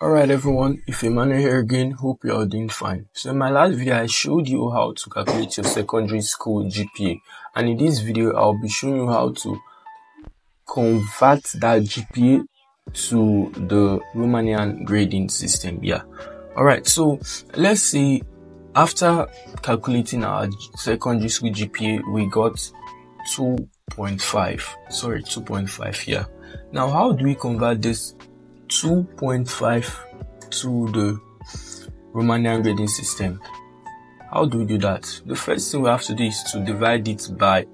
Alright everyone, if Emmanuel here again, hope you're doing fine. So in my last video, I showed you how to calculate your secondary school GPA. And in this video, I'll be showing you how to convert that GPA to the Romanian grading system. Yeah. Alright, so let's see. after calculating our secondary school GPA, we got 2.5. Sorry, 2.5 here. Now, how do we convert this 2.5 to the Romanian grading system. How do we do that? The first thing we have to do is to divide it by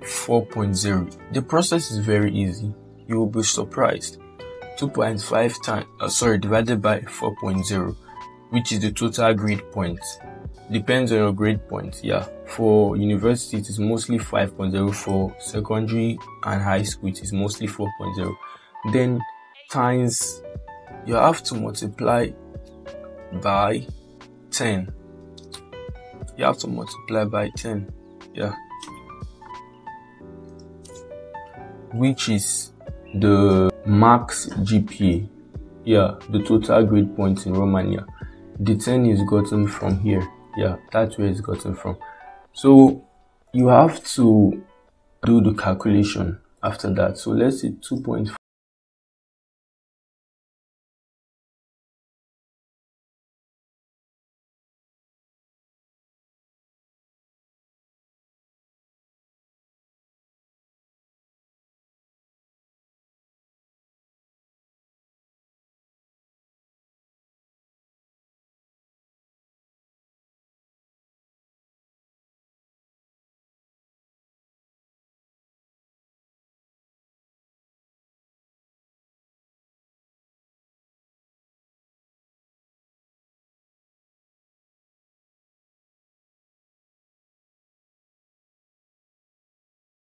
4.0. The process is very easy. You will be surprised. 2.5 times, uh, sorry, divided by 4.0, which is the total grade points. Depends on your grade point. Yeah. For university, it is mostly 5.0. For secondary and high school, it is mostly 4.0. Then times you have to multiply by 10 you have to multiply by 10 yeah. Which is the max GPA yeah the total grade points in Romania the 10 is gotten from here yeah that's where it's gotten from. So you have to do the calculation after that. So let's say 2.5